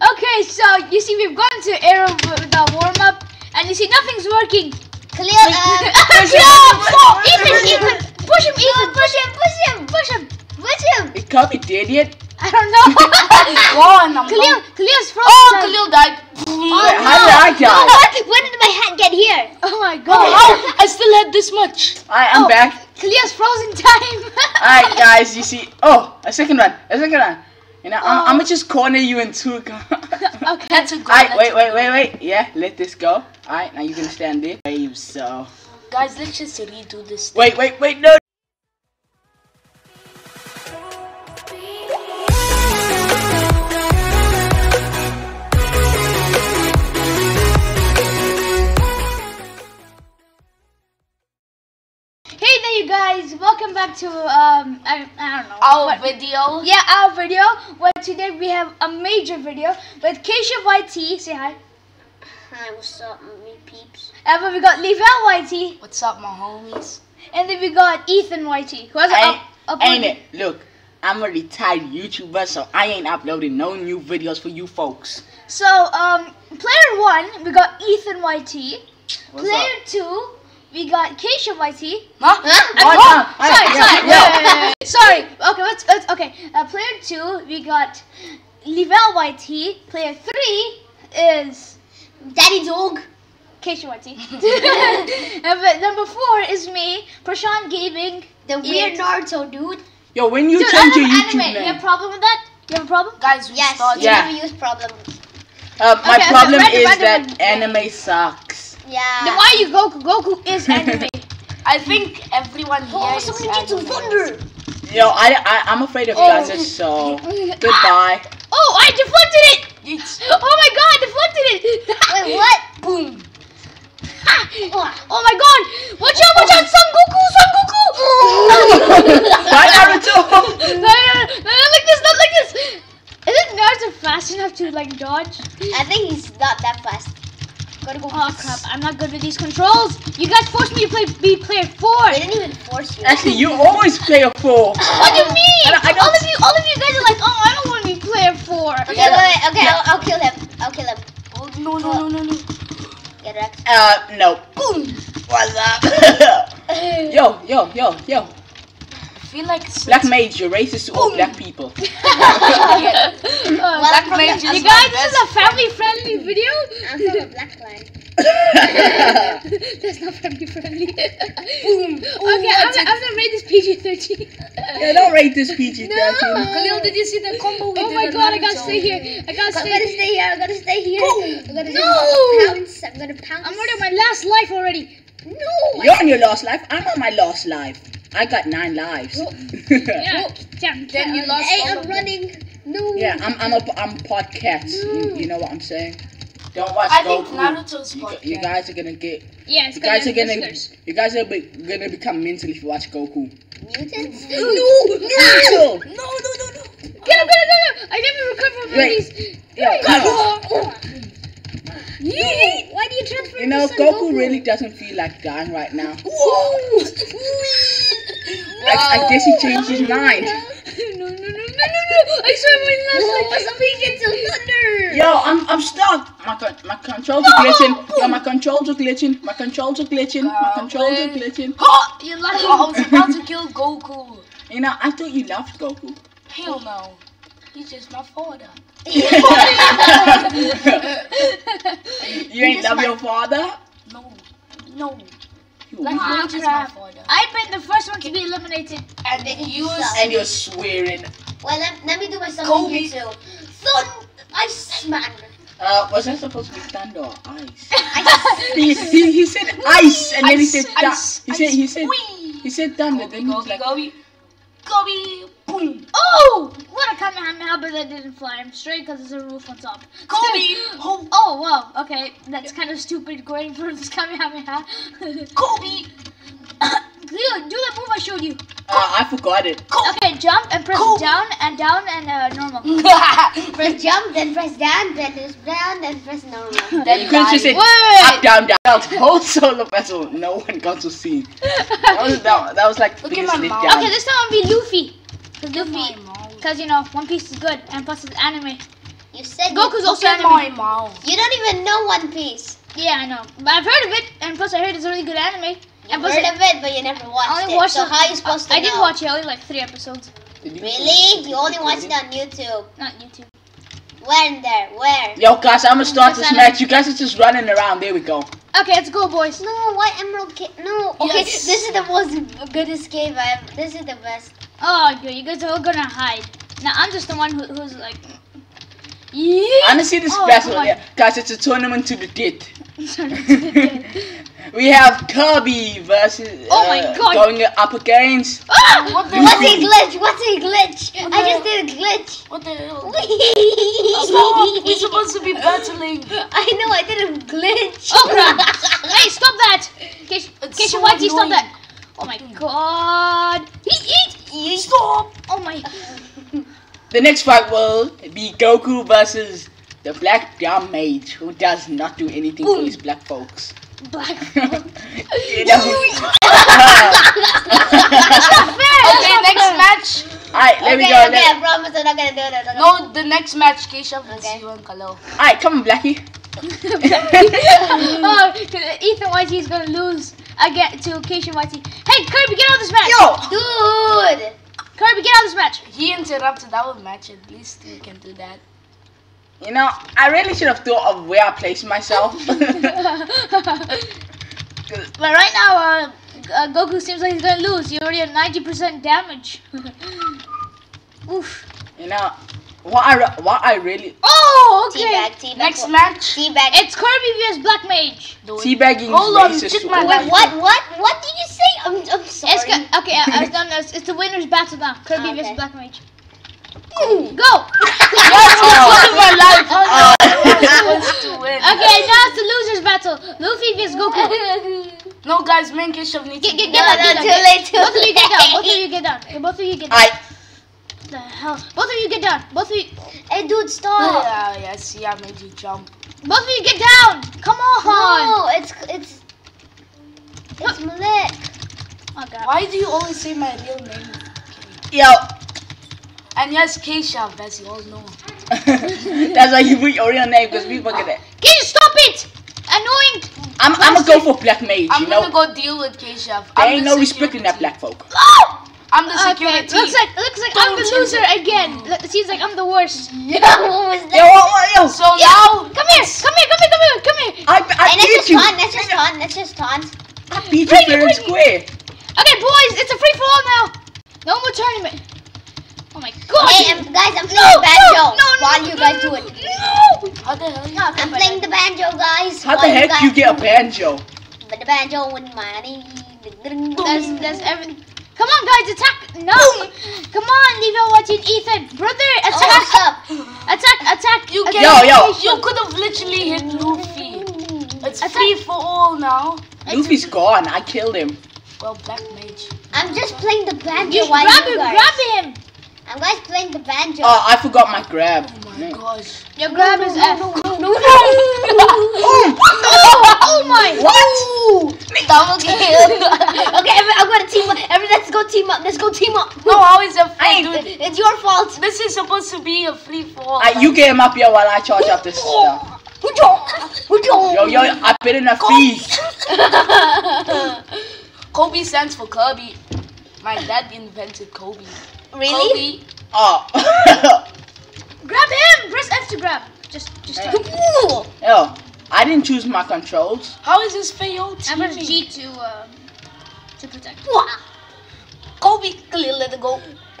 Okay, so you see, we've gone to Aero with the warm up, and you see, nothing's working. Cleo, uh, Stop! Stop! Ethan, Ethan, push him, Ethan, push him, push him, push him, push him. It can't be dead yet. I don't know. Go on, I'm Khalil, going. Khalil's frozen. Oh, time. Khalil died. Wait, how did I die? what? When did my hat get here? Oh my Oh, god. how? I still had this much. Alright, I'm Oh. back. Khalil's frozen time. Alright, guys, you see. Oh, a second one. A second one. You know, I'm, Oh. I'm gonna just corner you in two. okay. That's a good. Alright, wait, wait, wait, wait. Yeah, let this go. Alright, now you're gonna stand there. Wave, so. Guys, let's just redo this. Wait, wait, wait, no. Hey guys. Welcome back to um, I, I don't know. Our what- video. yeah, our video. Where today we have a major video with Kayshav YT. Say hi. Hi, what's up, me peeps? And then we got Leavelle YT, What's up, my homies? and then we got Ethan YT, who has up, up ain't it? Look, I'm a retired YouTuber, so I ain't uploading no new videos for you folks. So um, player one, we got Ethan YT. What's player up? two, we got Kayshav YT. Huh? And Oh, oh, sorry, Yeah, sorry, yeah. sorry. Okay, let's, let's okay. Uh, player two, we got Leavelle YT. Player three is Daddy dog. Kayshav YT. and but number four is me, Prashant Gaming. The weird It- Naruto dude. Yo, when you Dude, change love your YouTube anime. You have a problem with that? You have a problem? Guys, we Yes, you Yeah. never use problem. uh, my Okay, okay, problem random, is random, that random. anime sucks. Yeah. Then why are you Goku? Goku is anime. I think everyone oh, here Oh, is someone get some thunder. Yo, I, I, I'm afraid of Oh. guns, uh, so goodbye. oh, I deflected it! It's Oh my god, I deflected it! Wait, what? boom. oh my god! Watch out, watch out! Son Goku, Son Goku! Bye, Naruto. no, no, no, no, not like this, not like this! Isn't Naruto fast enough to like dodge? I think he's not that fast. Gotta go. Oh crap, I'm not good with these controls. You guys forced me to play be player four. They didn't even force you. Actually, you always play a four. What do you mean? I don't- I don't- all of you, all of you guys are like, oh, I don't want to be player four. Okay, wait, wait, okay, I'll, I'll kill him. I'll kill him. Oh no no no no no. Get wrecked. Uh, no. Boom. What's up? yo, yo, yo, yo. I feel like it's Black mage, you're racist to all black people. yeah. Uh, Black Mage you guys, this is a family-friendly video. I'm from a black line. That's not family friendly. Boom. okay, I'm, gonna- I'm gonna rate this PG-13. yeah, don't rate this PG-13. No. Khalil, did you see the combo we Oh did my on god, I gotta Naruto? stay here. I gotta I'm stay. gonna stay here. I'm gonna stay here. I'm gonna No! pounce. I'm gonna pounce. I'm already on my last life already. No. You're on your last life. I'm on my last life. I got nine lives. Yeah. Damn. Then you lost Hey, all I'm running. No. yeah, I'm I'm a I'm pod cat. You, you know what I'm saying? Don't watch I think Goku. Naruto's You, podcast. you guys are gonna get. Yeah, it's You guys are gonna. gonna. You guys are be, gonna become mental if you watch Goku. Mutants. No, no, No no no no. Get him, get him, get him! I never recovered from Wait. these. Yo, no. Oh. Yeet. Why do you transfer You know, to Son Goku really doesn't feel like dying right now. Whoa. I, I guess he changed his mind. No, no, no, no, no, no! I saw my last Oh, life. somebody get some thunder. Yo, I'm I'm stuck. My con- my controls are glitching. Yo, my controls are glitching. My controls are glitching. My controls are glitching. Ha! You I lucky. was about to kill Goku. You know, I thought you loved Goku. Hell no. He's just my father. you ain't love your father? No. No. You Black weak. Mage is my crap. father. I've been the first one to be eliminated. And you and you're swearing. Well, let, let me do my son Kobe. here too. Son, Ice Man. Uh, was that supposed to be thunder or ice? Ice. he, he, he said ice and then he said ice, thunder. He said he said Whee! he said thunder. Then he was Gobi, like, Gobi. Boom. Oh! What a Kamehameha, but that didn't fly. I'm straight because there's a roof on top. Kobe. Oh, Oh, wow. Okay. That's kind of stupid going for this Kamehameha. Kobe. Cleo, do that move I showed you. uh, I forgot it. Okay, jump and press Kobe. down and down and uh, normal. Press jump, then press down, then press down, then press normal. then You could have just say Wait. up, down, down. Whole solo vessel. No one got to see. That was that, that was like the Look at biggest my mouth. letdown. Okay, this time I'll be Luffy. Cause My Luffy, cause you know One Piece is good and plus it's anime. You You said Goku's also Look anime. my mouth. you don't even know One Piece. Yeah, I know. But I've heard of it, and plus I heard it's a really good anime. You and plus heard I- of it, but you never watched I only it. watched so it- how are you supposed to I know? didn't watch it. Only like three episodes. Really? You only watched it on YouTube. Not YouTube. When there? Where? Yo, guys, I'm gonna start this anime. match. You guys are just running around. There we go. Okay, let's go, boys. No, why Emerald Cave? No. Okay, Yes. this is the most good escape I've. This is the best. Oh, good. You guys are all gonna hide. Now I'm just the one who, who's like. Yeah. I wanna see this Oh, battle. come. Yeah. Guys, it's a tournament to the death. we have Kirby versus. Oh my uh, God. Going up against. Ah! What the What's a glitch? What's a glitch? What I just did a glitch. What the hell? Stop! We're supposed to be battling. I know, I did a glitch. Oh crap! hey, stop that! Keisha, It's Keisha so Whitey, stop annoying. that! Oh my god! Eat, eat! Stop! Oh my! The next fight will be Goku versus the Black Dumb Mage, who does not do anything for his black folks. Black. you know? Okay, next match. Alright, there okay, we go. okay, I promise I'm not gonna do it. No, the next match, Keshav and Okay. Siwan Kalau. Alright, come on, Blackie. oh, Ethan Whitey is gonna lose again to Keisha Whitey. Hey, Kirby, get out of this match! Yo! Dude! Kirby, get out of this match! He interrupted our match. At least we can do that. You know, I really should have thought of where I placed myself. But right now, uh, uh, Goku seems like he's gonna lose. He already had 90% damage. Oof. you know, what I, re- what I really. Oh, okay. Teabag, teabag. Next match. Teabag. It's Kirby vs Black Mage. Do it. Teabagging Hold on, is racist check to my all What, what, what did you say? I'm, I'm sorry. It's okay, I, I've done this. It's the winner's battle now. Kirby Okay. vs Black Mage. Ooh. Go! What's oh. my life? How am I supposed? Okay, now it's the loser's battle. Luffy vs Goku. No, guys, me and Keshav need Get, to get, do get No, down, no, get too late, too Both of you get down. Both of you get down. Okay, both of you get down. Alright, the hell? Both of you get down. Both of you. Hey, dude, stop. Yeah, yeah, see, I made you jump. Both of you get down. Come on. No, it's, it's, it's Malik. Oh god. Why do you always say my real name? yo. And yes, Keshav, as you all know. That's why you put your real name because people mm. get it. Can you stop it? Annoying. I'm, I'm gonna go for Black Mage, I'm you know? gonna go deal with Keshav. There I'm ain't the no respect in that black folk. Oh! I'm the Okay, security. looks like looks like I'm the loser say- again. Look, Seems like I'm the worst. Yo, what was Yo, that? what, what, yo. So now, Come here, come here, come here, come here, come here. I, I Hey, that's beat just you. taunt, that's just taunt, that's just taunt. I beat you Bring it, fair and bring square. Okay, boys, it's a free for all now. No more tournament. Oh my god. Hey, I'm, guys, I'm playing no, banjo no, no, while no, you guys do it. No. how the hell? No, I'm playing the banjo, guys. How the heck guys you get a banjo? But the banjo with money. That's that's every. Come on, guys, attack! No! Come on, Levi, watching Ethan, brother, Oh, attack! what's up? attack! Attack! You attack. can, Yo, yo. You could have literally hit mm. Luffy. It's Attack. free for all now. Luffy's gone. I killed him. Well, Black Mage. I'm just playing the banjo You while grab him! guys. Grab him! I'm guys playing the banjo. Oh, I forgot my grab. Oh my gosh. Your grab is F. no, no, no. Oh, oh my! What? Double kill. okay, every, I'm gonna team up. Every, let's go team up. Let's go team up. No, how is that I fair, ain't- dude? It's your fault. This is supposed to be a free fall. all. You get him up here while I charge up this oh. stuff. Yo, yo, I bet in a fee. Kobe stands for Kirby. My dad invented Kobe. Really? Kobe. Oh. Grab him! Press F to grab. Just, just. Yeah. Ooh. yo, I didn't choose my controls. How is this fair? I press G to uh, to protect. Kobe, clear, let it go.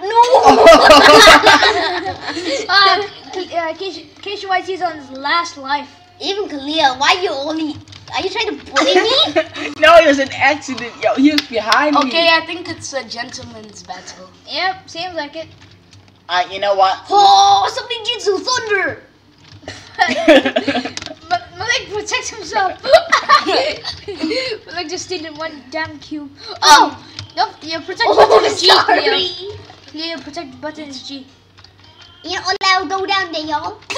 Uh, uh, Keisha, Keisha Whitey is on his last life. Even Khalil, why you only? Are you trying to bully me? no, it was an accident. Yo, he was behind me. Okay, I think it's a gentleman's battle. Yep, seems like it. Uh, you know what? oh, something Jutsu Thunder. but Malik protects himself. Malik just stayed in one damn cube. Oh! Nope, your protect Oh, button is G. sorry. Leo. Leo, protect button is G. You know, I'll go down there, y'all.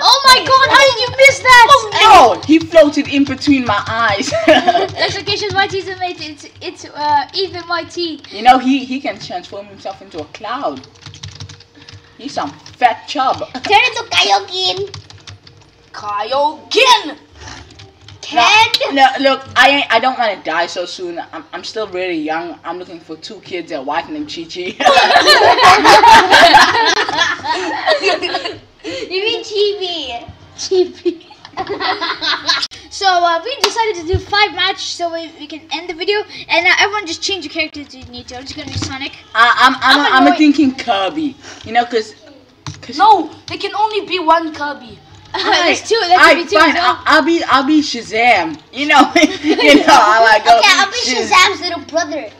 Oh my god, how did you miss that? Oh, no, he floated in between my eyes. That's occasions YT's mate. It's it's uh Ethan YT. you know, he he can transform himself into a cloud. He's some fat chub. Turn into Kaioken. Kaioken! Ten. No, look, I ain't, I don't want to die so soon. I'm, I'm still really young. I'm looking for two kids, a wife named Chi Chi. You mean Chibi? Chibi. so uh, we decided to do five matches so we, we can end the video. And now everyone just change your character to Nito. I'm just gonna be Sonic. I, I'm, I'm, I'm I'm, annoyed. thinking Kirby. You know, cause, cause No, there can only be one Kirby. There's two. That I, be two. fine. as well. I'll, I'll be, I'll be Shazam. You know, you know how I go. Okay, I'll be Shaz- Shazam's little brother.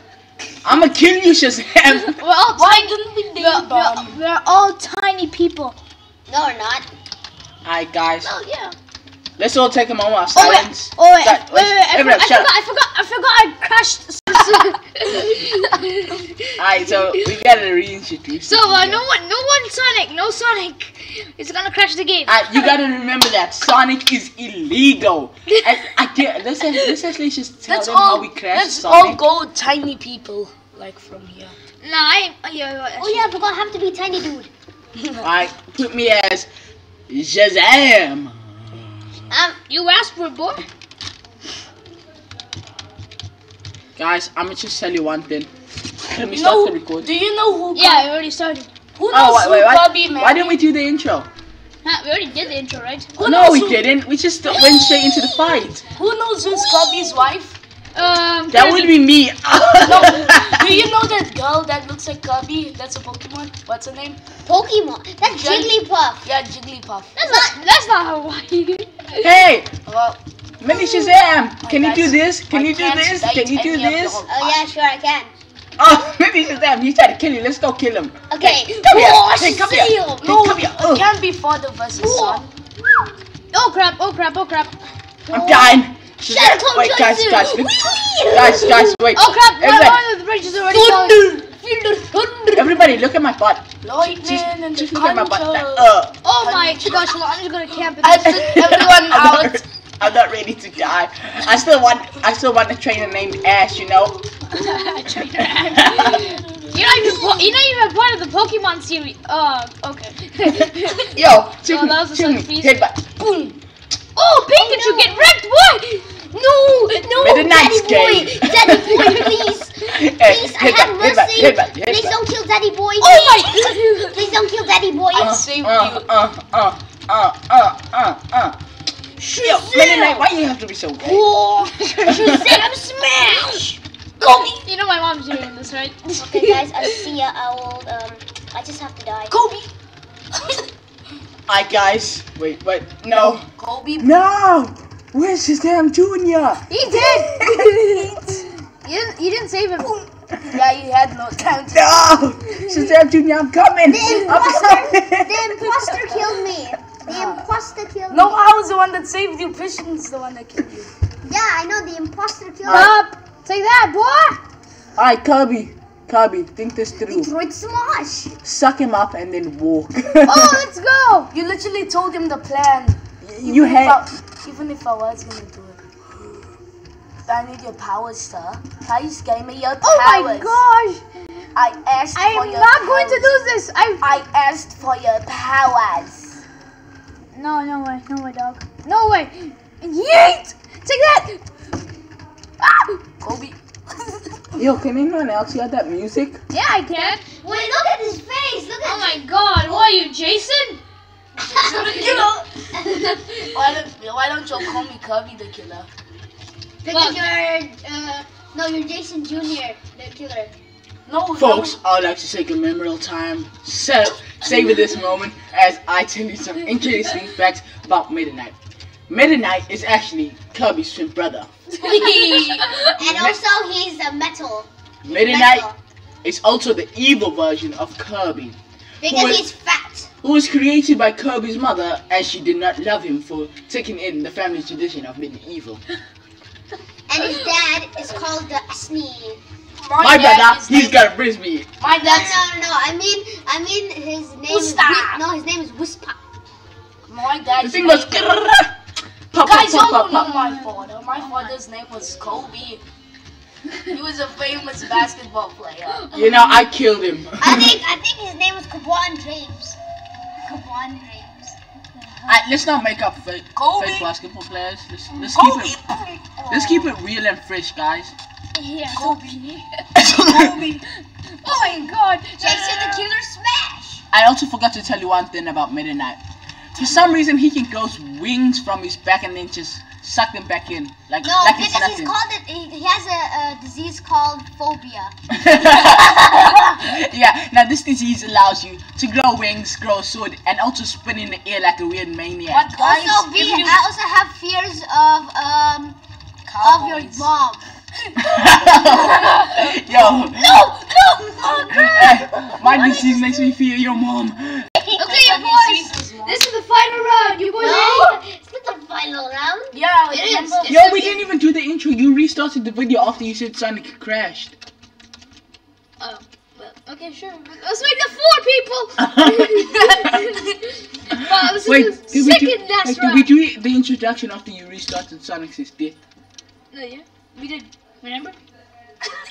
I'm gonna kill you, Shazam. We're all Why didn't we name We're, them? we're, we're all tiny people. No, we're not. Alright, guys, Oh yeah. let's all take a moment of Oh wait. Oh wait. Guys, Wait, wait, wait. I, everyone, forgot, I shut forgot. I forgot. I forgot. I crashed. Alright, so we gotta reintroduce. so uh, no one, no one Sonic, no Sonic. It's gonna crash the game. Alright, you gotta remember that Sonic is illegal. And I can't, let's, let's actually just tell Let's them all, how we crash let's all Sonic. go tiny people. Like from here. Nah, I. Oh, yeah, Oh yeah, I forgot I have to be tiny dude. Alright, put me as Shazam. Um, You asked for it, boy. Guys, I'm gonna just tell you one thing. Let me You start know, the record. do you know who? Yeah, I already started. Who knows Oh, wait, wait, who why, Kirby married? why didn't we do the intro? Huh, we already did the intro, right? Who no, we who- didn't. We just went straight into the fight. Who knows who's Kirby's wife? Um, That would be me. No. do you know that girl that looks like Kirby? That's a Pokemon. What's her name? Pokemon. That's Jigglypuff. Yeah, Jigglypuff. That's not. That's not Hawaii. hey, Well, Mini Shazam, can you do this? Can I you do this? Can you do this? Oh yeah, sure I can. Oh, Mini Shazam, he's trying to kill you. Let's go kill him. Okay. Come here. Oh, Hey, come here. Shazam. Hey, No, come here. it can't be father versus son. Oh crap! Oh crap! Oh crap! I'm dying. Shadow Shazam. Wait, guys, guys, guys, guys, wait. Oh crap! One, Everybody, one of the bridges already fell. everybody, look at my butt. Lightning Just, and just the look at my butt. Uh, Oh my gosh! I'm just gonna camp in I this. took everyone out. Not, I'm not ready to die. I still want, I still want a trainer named Ash. You know. You're not even. Po- you're not even part of the Pokemon series. Oh, okay. Yo, shoot Oh, me, that was a shoot me. selfie. Headbutt. Boom. oh, Pikachu, get wrecked, boy! No, no, Midnight's Daddy boy, game. Daddy boy, please, Hey, please, I have headbutt, headbutt, mercy. headbutt, Please headbutt. don't kill Daddy boy. Oh my! Please don't kill Daddy boy. I Uh, saved uh, you. uh, uh, uh, guys. Wait, wait. No. Kobe. No! Where's his damn Jr.? He did! you, didn't, you didn't save him. Yeah, you had no time. To No! Shazam Jr., I'm coming! The I'm imposter, coming! the imposter killed me. The ah. imposter killed no, me. No, I was the one that saved you. Christian's the one that killed you. Yeah, I know the imposter killed ah. me. Up! Take that, boy! Alright, Kirby. Kirby, think this through. Detroit Smash. Suck him up and then walk. Oh, let's go! You literally told him the plan. you Even if had. Even if I was gonna do it. I need your powers, sir. Please give me your powers. Oh my gosh! I asked I for am your not going to powers. lose this! I. I asked for your powers. No, no way, no way, dog. No way! Yeet! Take that! Ah! Kobe. Yo, can anyone else hear that music? Yeah, I can. Wait, look at his face. Look Oh my god, what are you, Jason? you know. why don't Why don't you call me Kirby the killer? because you're. Uh, no, you're Jason Jr. The killer. No, Folks, I would like to take a memorable time, so, savor this moment as I tell you some interesting facts about Meta Knight. Meta Knight is actually Kirby's twin brother. And also, he's a metal. Meta Knight is also the evil version of Kirby, Because Who is- he's fat. who was created by Kirby's mother as she did not love him for taking in the family tradition of being evil. And his dad is called the Asni. My dad brother, he's got a frisbee. My No, dad's no, no. I mean, I mean, his name is. Wista. Wi- No, his name is Whisper. my dad's The thing was, name- pop, pop, Guys, y'all don't know pop, pop. my father. My father's name was Kobe. He was a famous basketball player. You know, I killed him. I think, I think his name was Kabwan James. Come on, James. Alright, let's not make up fake, Kobe. fake basketball players. Let's let's keep Kobe. it let's keep it real and fresh, guys. Yeah. Kobe. Kobe. oh my god. Jason the Killer Smash. I also forgot to tell you one thing about Meta Knight. For some reason, he can grow wings from his back and then just suck them back in, like No, like it's because he's called it. He he has a, a disease called phobia. yeah, now this disease allows you to grow wings, grow a sword, and also spin in the air like a weird maniac. But guys, also, be, you I also have fears of um of your Cowboys. mom. Yo, No, no. Oh crap. eh, my disease makes me fear your mom. Okay, you boys. This is the final round. You boys No, ready? it's not the final round. Yeah, It is. remember- It's Yo, we didn't even do the intro. You restarted the video after you said Sonic crashed. Oh, well, okay, sure. Let's make the four people. wow, this Wait, is the did second do, last wait, did we do the introduction after you restarted Sonic's death? No, yeah, we did. Remember?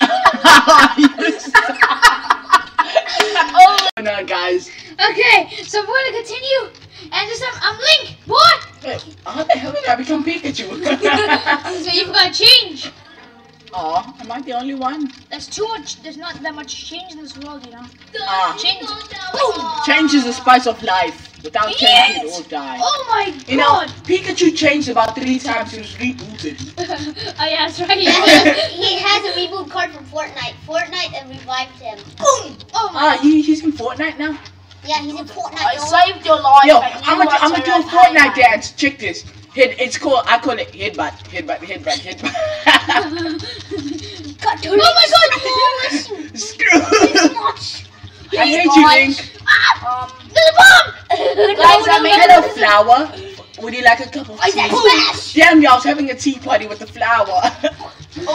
oh no, guys. Okay, so we're gonna continue, and this time I'm Link. What? Hey, How the hell did I become Pikachu? So you've got to change. Aw, am I the only one? There's too much. There's not that much change in this world, you know. Ah, Change. Boom. change is the spice of life. Without change, Yes. you'd all die. Oh my god! You know. Pikachu changed about three times. He was rebooted. oh yeah, that's right. he has a reboot card from Fortnite. Fortnite and revived him. Boom. oh my. Ah, he, he's in Fortnite now. Yeah, he's in Fortnite. I saved your life. Yo, I'm gonna I'm gonna do a Fortnite dance. Check this. Hit, it's called I call it headbutt, headbutt, headbutt, headbutt. Cut to Oh my god. Screw. I hate you, Link. Um, There's a bomb. Guys, I made Hello, flower. Would you like a cup of tea? smash. Damn, y'all was having a tea party with the flower.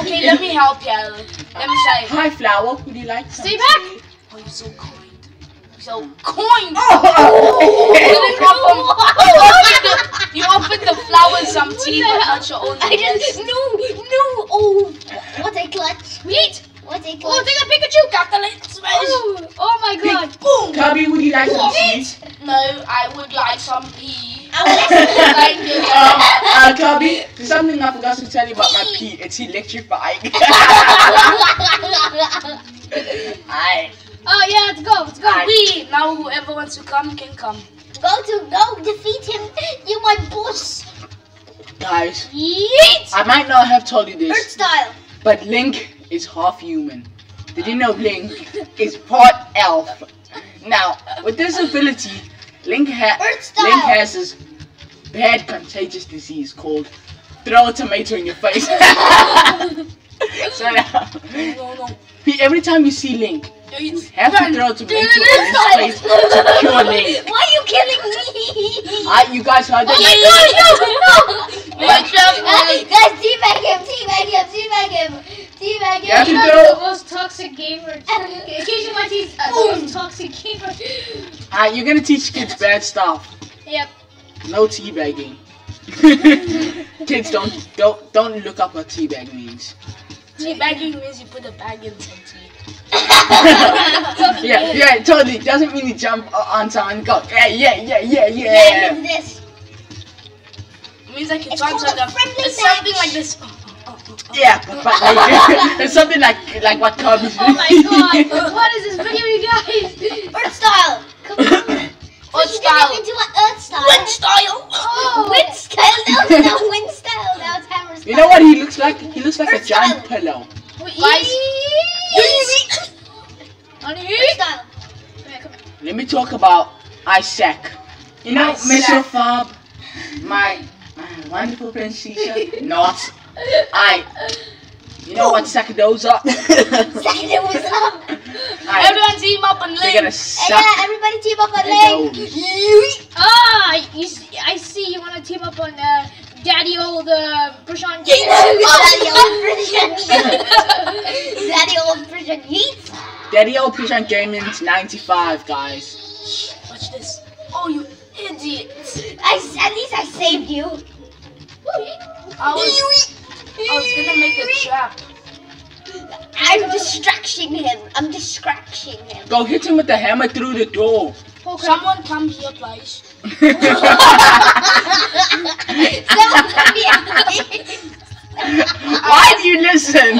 okay, let me help you. Let me say. Hi, flower. Would you like some Stay back. tea? Oh, you're so kind. So coin. Oh, Didn't offer- you offered the flowers some tea, the but not your own. I just no no. Oh, what a clutch. Meat. What a clutch! Oh, take a Pikachu. Calculate smash. Oh, oh my god. Boom. Cubby, would you like some tea? No, I would like some pea. I Thank you. Um, uh, Cubby, there's something I forgot to tell you about my pee. It's electrifying. Aye. Oh yeah, let's go. Let's go. Alright. We now whoever wants to come can come. Go to go defeat him. You my boss. Guys, Yeet. I might not have told you this, Earth this, style. but Link is half human. Did you know Link is part elf? Now, with this ability, Link, ha- Earth style. Link has this bad contagious disease called throw a tomato in your face. so now, No, no. he- every time you see Link, It's have to throw a tomato in his to cure Link. Why are you killing me? Alright, you guys heard Oh my god, no! Watch out, Guys, guys, teabag him, teabag him, teabag him, teabag You have him. to I'm the most toxic gamer. In case you want to teach, uh, the most toxic gamer. Alright, you're gonna teach kids bad stuff. Yep. No teabagging. kids don't don't don't look up what teabag means. Teabagging means you put a bag in some tea. Yeah, yeah, totally. Doesn't mean you jump o- on someone and go, yeah, yeah, yeah, yeah, Yeah, yeah. look at this. It means like It's it's on called a something. friendly It's something like this. Oh, oh, oh, oh, oh. Yeah, but, but like, it's something like like what Kirby's Oh my god. what is this video, you guys? Earth style. Come on. Earth style. didn't even earth style. Wind style. Oh. Wind style. That was not wind style. That was hammer style. You know what he looks like? He looks like a giant style. pillow. Guys. On Earth here. style. Come here, come here. Let me talk about Isaac. You know, Mr. Fob, my, my wonderful princess. Not I. You know what Sakados are? Second it was up. Alright, Everyone team up and they're link. gonna suck. yeah, everybody team up on Hey, leg. those. Ah, you I see you want to team up on uh, Daddy old uh, Prashant Daddy old prison. Daddy old prison yeet. Daddy old Prishant Gaming's 95, guys. Watch this. Oh, you idiot. I, s- at least I saved you. I was, I was gonna make a trap. I'm distracting him. I'm distracting him. Go hit him with the hammer through the door. Oh. Someone come here, please. Someone come here. Why do you listen?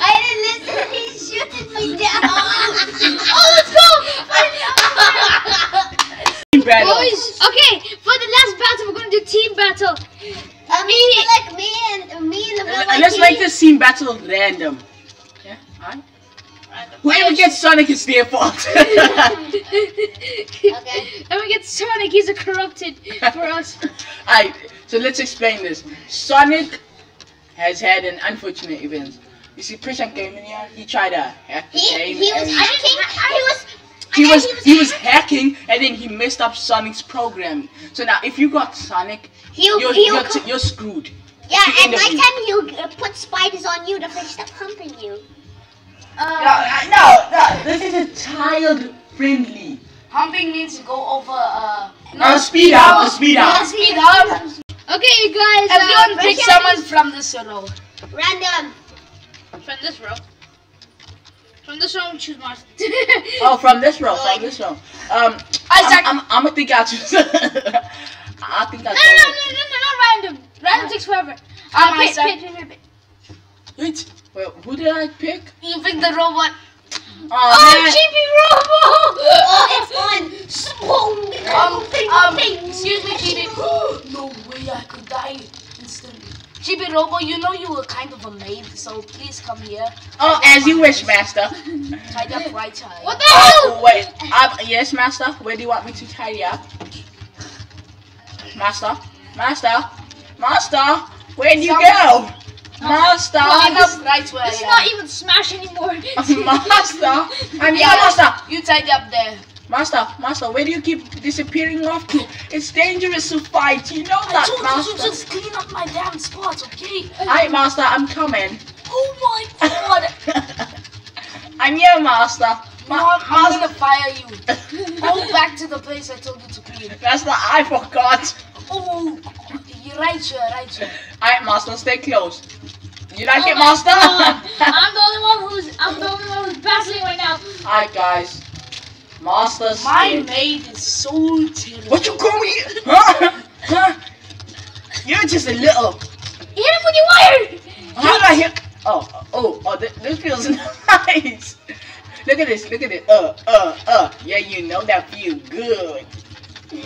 I didn't listen. He's shooting me down. Oh, let's go! Battle. Boys, okay, for the last battle, we're gonna do team battle. I mean, like me and me and the Uh, boy. let's make this team battle random. Yeah, alright. Whoever get Sonic is their fault. Okay. And we get Sonic, he's a corrupted for us. Alright, so let's explain this. Sonic has had an unfortunate event. You see, Christian came in here, he tried to hack the He, game. he was and hacking. He was. he and was then he was hacking and then he messed up Sonic's programming. So now if you got Sonic, He'll, you're he'll you're, you're screwed. yeah, and at end of night you. time he'll uh, put spiders on you to stop humping you. Uh, no, no, this is a child friendly. Humping means to go over. Uh, No, speed up, speed Yeah, up. speed up. okay, you guys. Everyone uh, pick Russian- someone from this row. Random. from this row. From this row, choose Mars. Oh, from this row, from this row. Um, Isaac. I'm, I'm, I'm gonna think I'll choose. I think I'll No, no, no, no, no, not random. Random takes forever. I'm Uh, pick, Isaac. pick, pick, pick, pick. Wait, well, who did I pick? You pick the robot. Oh, Oh, man. Chibi Robo! Oh, it's on. Boom, Um, ping, um, ping. excuse me, Chibi. no way, I could die instantly. Chibi Robo, you know you were kind of a maid, so please come here. oh, as you wish, Master. Tidy up right side. What the hell? Oh, wait, um, yes, Master. Where do you want me to tidy up? Master, Master, Master. Where do you go? Master, Tidy up right where This is I not even Smash anymore. Master. I'm here, Yeah. Master. You tidy up there. Master, Master, where do you keep disappearing off to? It's dangerous to fight. You know that, I that, told you to just clean up my damn spots, okay? Hi, Master. I'm coming. Oh my god! I'm here, Master. No, Ma- I'm, I'm Master, gonna fire you. Go back to the place I told you to clean. Master, I forgot. Oh, you're right here, right here. Alright, Master, stay close. You like Oh it, Master? I'm the only one who's I'm the only one who's battling right now. Alright, guys. Master's My maid is so terrible. What you call me? Huh? Huh? You're just a little. Hit him with your wire! How I hit? Oh, oh, oh, this, this feels nice. Look at this, look at this. Uh, uh, uh. Yeah, you know that feels good.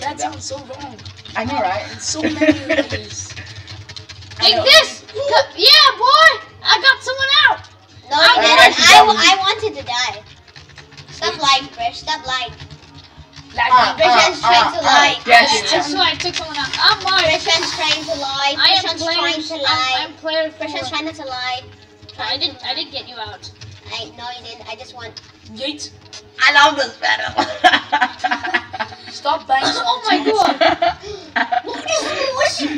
That sounds so wrong. I know, right? In so many ways. I Take this! Yeah, boy! I got someone out! No, I'm you gonna- didn't. I, w- I wanted to die. Stop lying, Fresh. Stop lying. Like, Uh, Christian's uh, trying uh, to lie. yes, I, I yes. swear I took someone out. I'm Mars. Christian's trying to lie. I am player. trying to I'm, lie. I'm player Christian's four. trying to lie. I didn't. I didn't get you out. I no, you didn't. I just want. Yeet. I love this battle. Stop banging. Oh my god!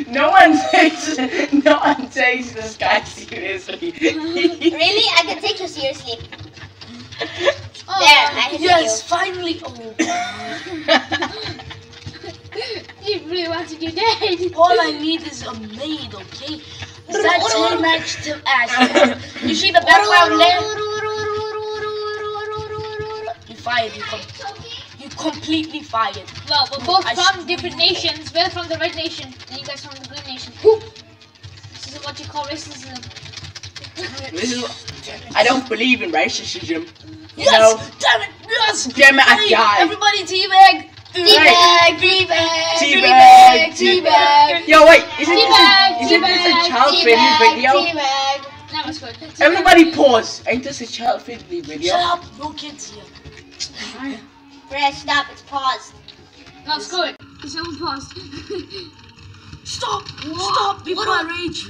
no one takes no one takes this guy seriously. Really? I can take you seriously. Oh, There, I hit Yes, finally. Oh, you really wanted you dead. all I need is a maid, okay? That's how much to ask. You see the background there? You fired. You, com- you completely fired. Well, we're both I from different nations. We're from the red nation, and you guys from the blue nation. This is what you call racism. This is I don't believe in racism. You Yes! know, Damn it! Yes! Damn it, I Hey, died. Everybody teabag! Teabag, teabag, Teabag, teabag. Yo, wait, isn't Teabag, this a, isn't this a teabag, child-friendly video? Teabag. That was good. Everybody pause. Ain't this a child-friendly video? Shut up! No kids here. Fresh, stop. It's paused. No, screw It's Someone paused. Stop! Stop before I rage.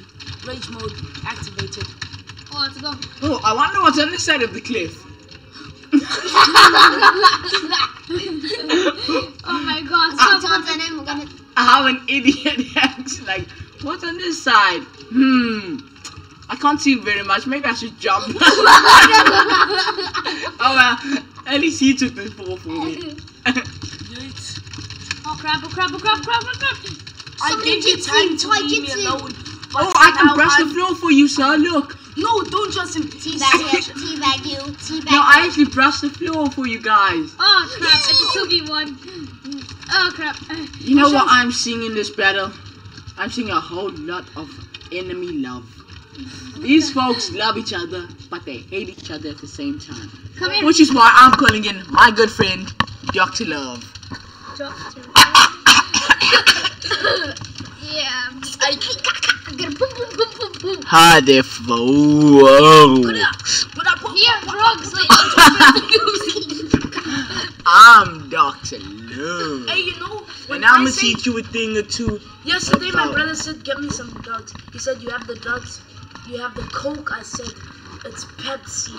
Rage mode activated. oh, let's go. Oh, I wonder what's on this side of the cliff. Oh my god. Stop Stop. taunting him. We're gonna. How an idiot acts like, what's on this side? Hmm. I can't see very much. Maybe I should jump. oh well, at least he took the fall for me. Yeet. Oh crap, oh crap, oh crap, crap, crap, crap. I Somebody gave you jitsu, time to try leave me jitsu. alone. But oh, I can brush the I'm- floor for you, sir. Look. No, don't trust him. Teabag you, teabag you, teabag No, I actually brushed the floor for you guys. Oh crap! It's a two v one. Oh crap! You know what I'm seeing in this battle? I'm seeing a whole lot of enemy love. These folks love each other, but they hate each other at the same time. Come here. Which is why I'm calling in my good friend, Dr. Love. Doctor. yeah. I get boom boom boom boom boom. Hi there, folks. Yeah, drugs. I'm Dr. Love. Hey, you know, when And I'm gonna teach you a thing or two. yesterday, my brother said, "Get me some drugs." He said, "You have the drugs, you have the coke." I said, "It's Pepsi."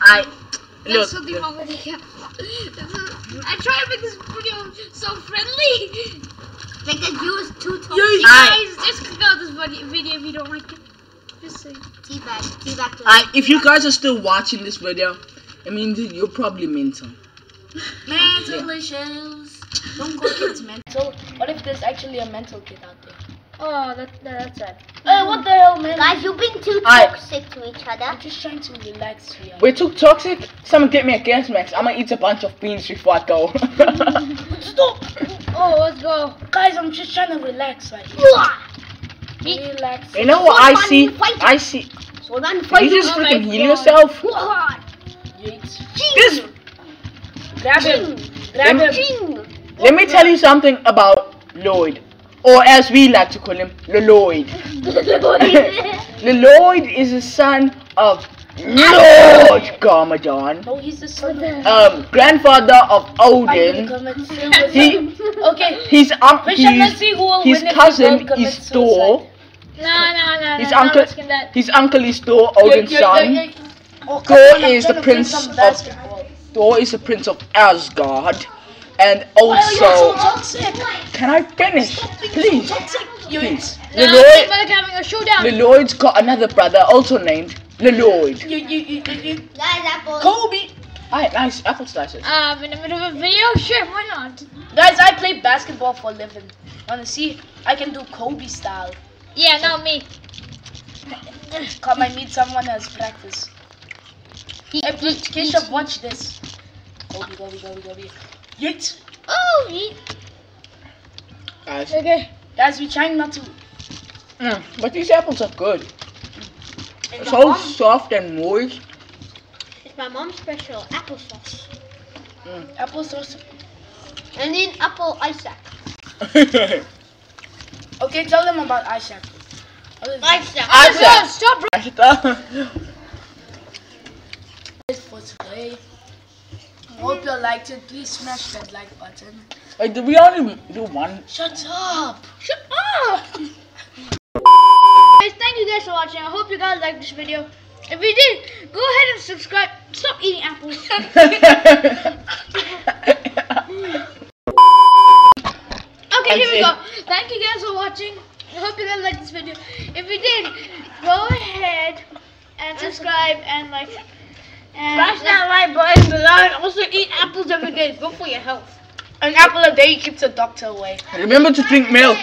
I There's look. something wrong with it. I try to make this video so friendly. Because you was too toxic. You guys, just click out this video if you don't like it. Just say. Teabag, teabag. I, if you guys are still watching this video, I mean, you're probably mental. Mental issues. Don't call kids mental. What if there's actually a mental kid out there? Oh, that, that's sad. Hey, what the hell, man? Guys, you've been too I- toxic to each other. I'm just trying to relax here. We're too toxic. Someone get me a gas max. I'm gonna eat a bunch of beans before I go. Stop! Oh, let's go. Guys, I'm just trying to relax right here. Relax. you know what I Sword see? man. I see. So then fight you just Oh freaking heal God. yourself? Yeet. This. Grab him. Grab him. Ching. Let me tell you something about Lloyd, or as we like to call him, Lloyd. Lloyd is the son of Lord Garmadon, No, he's the son of. um, grandfather of Odin. He, Okay. his um, Mission, let's his, see who will his win if we cousin both is Thor. suicide. No, no, no, His no. uncle, Not his uncle is Thor, Odin's Yeah, yeah, son. yeah, yeah. Oh, come Thor is the trying to play prince of- Thor is the prince of Asgard, and you're so also, can I finish, please? Toxic. You Please. No, Lloyd, it's like having a showdown. Lloyd's got another brother also named Lloyd. You, you, you, you, you. Guys. Kobe. Alright, nice apple slices. Um, in the middle of a video? Sure, why not? Guys, I play basketball for a living. Wanna see? I can do Kobe style. Yeah, not me. Come, I need someone as practice. He, Hey, please, Keshav, watch this. Kobe, Kobe, Kobe, Kobe. Yeet. Oh, he, Guys, okay. Guys, we're trying not to. mm, but these apples are good. My So mom- soft and moist. It's my mom's special applesauce. Apple sauce. And then apple Isaac. Okay, tell them about Isaac. Isaac. Isaac. Stop, bro. it for today? I hope you liked it. Please smash that like button. Wait, did we only do one? Shut up. Shut up! Guys, thank you guys for watching. I hope you guys liked this video. If you did, go ahead and subscribe. Stop eating apples. Okay, here we go. Thank you guys for watching. I hope you guys liked this video. If you did, go ahead and subscribe and like. Eh, and Smash that like button below and also eat apples every day. It's good for your health. An apple a day keeps the doctor away. Remember to drink milk.